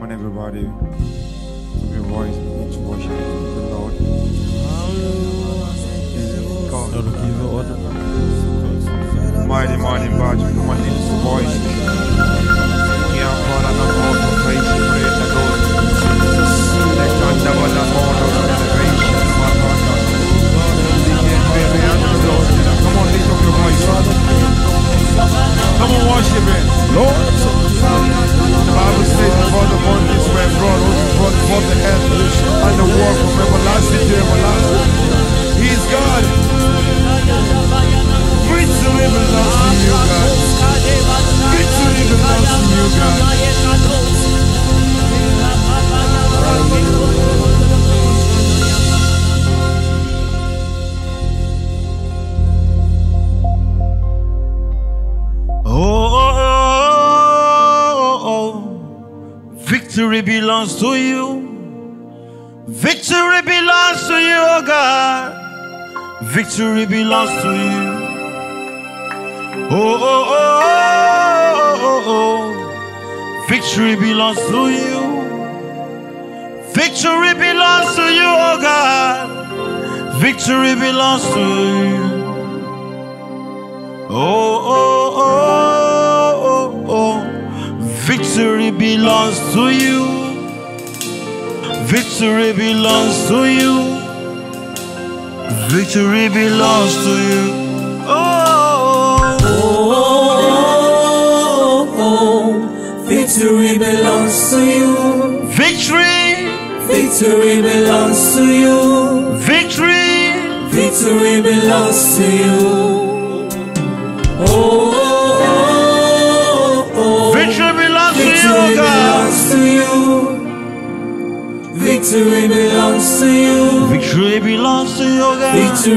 on everybody to your voice begin to worship the Lord. God, Lord, we give you the mighty morning badge, come on, lift your voice. Belongs to you. Victory belongs to you, oh God. Victory belongs to you. Oh, oh, oh, oh, oh, oh. victory belongs to you. Victory belongs to you, oh God. Victory belongs to you. Oh, oh, oh, oh, oh. Victory belongs to you. Victory belongs to you. Victory belongs to you. Oh, Oh, oh, oh, victory belongs to you. victory, Victory belongs to you. victory, Victory belongs to you.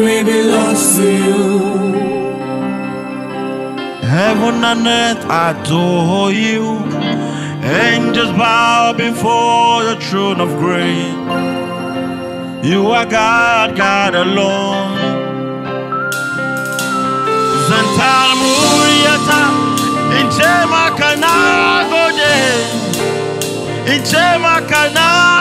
God. Victory belongs to you. Heaven and earth adore you. Angels bow before the throne of grace. You are God, God alone. Zantal Muriata, Inchema Kanagode, Inchema Kanagode,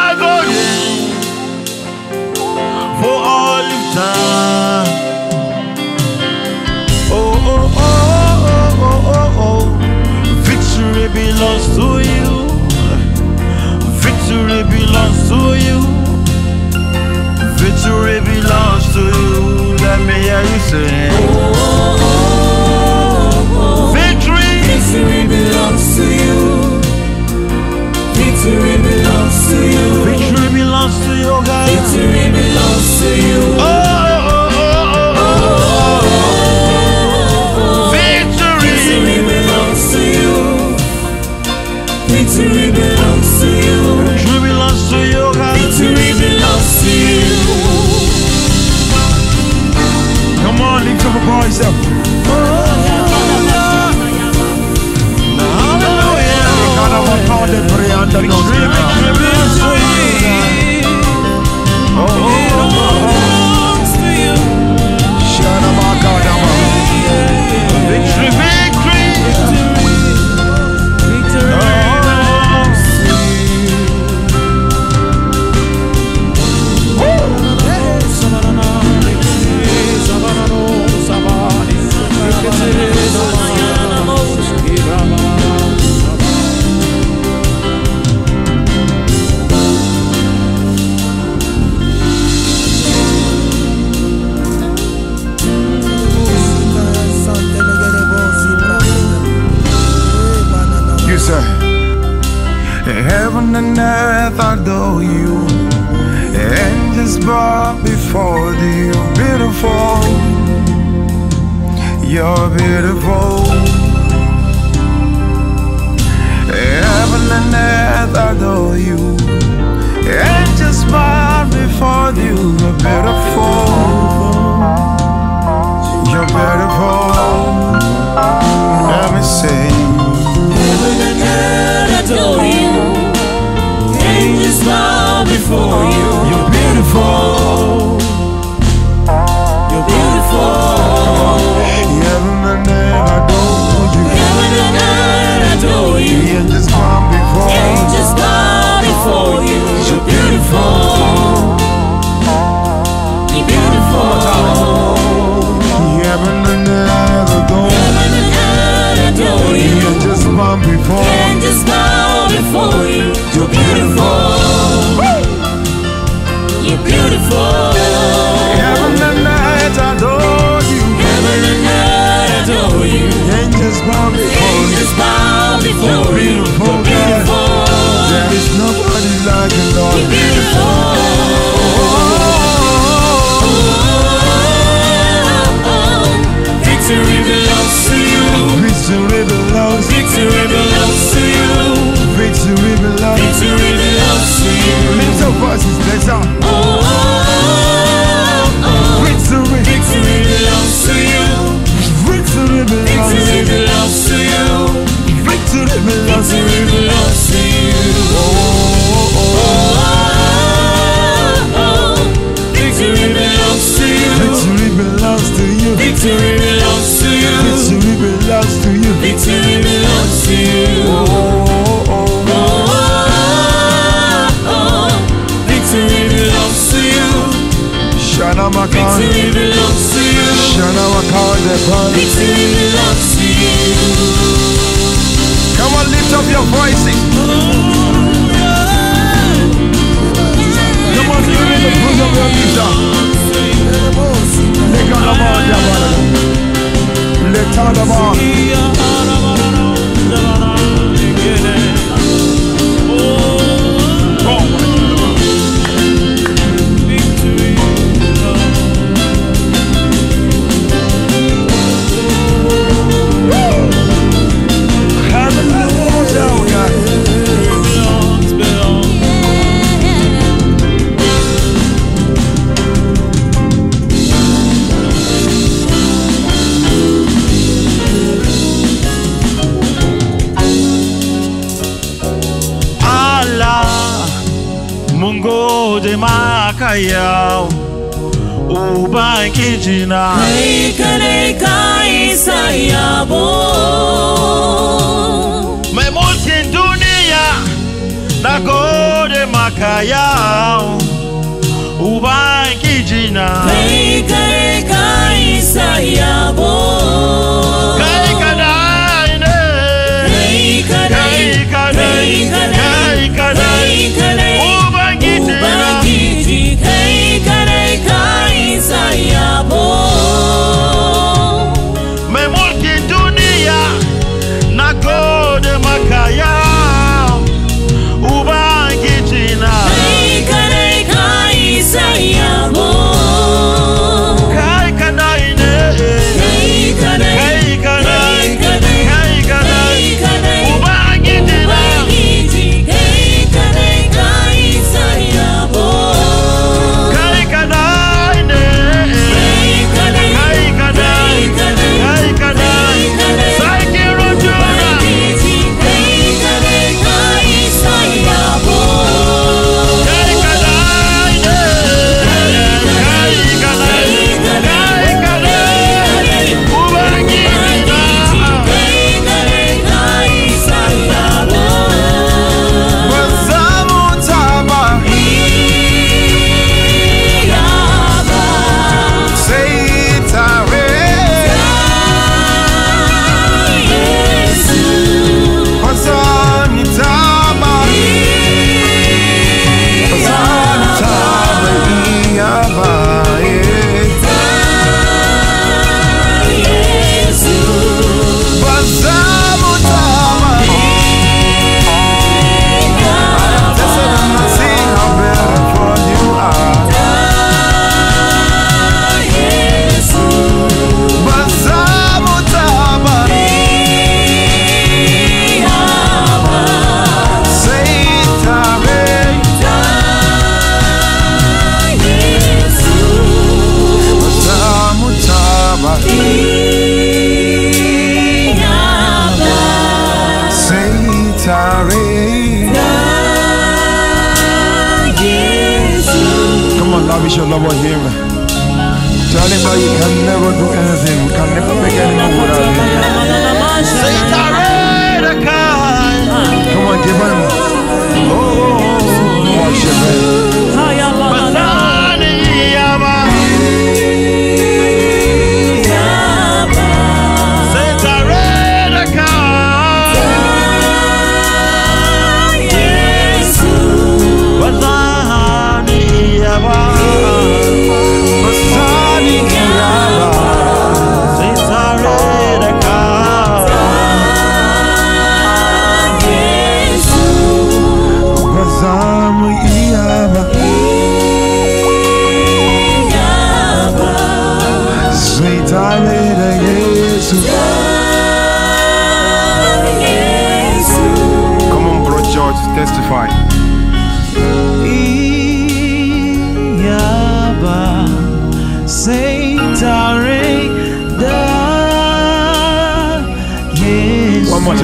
Angels bow before you. Beautiful. You're beautiful. Heaven and earth adore you. Angels bow before you. You're beautiful. You're beautiful. Let me sing. Heaven and earth adore you. Angels bow before you. for you. You're beautiful. Argentina. Mai mulți în dunia, dacă de Macaiau, Uba Gijina. Kai kai kai sayabo. Kai kai kai kai kai kai kai kai kai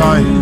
time.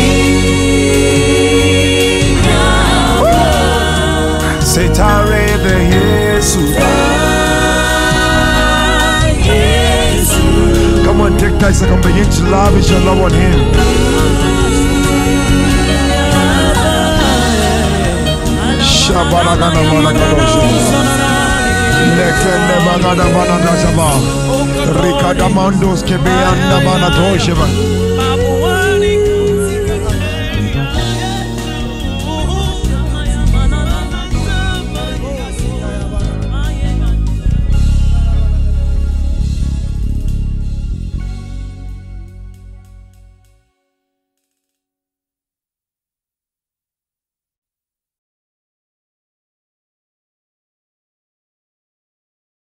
Take that second, begin to lavish your love on Him. Shabaragana Malakadosha. Lekende Bagada Banada Shaba. Rikada Mandos Kebeanda Banatosheba.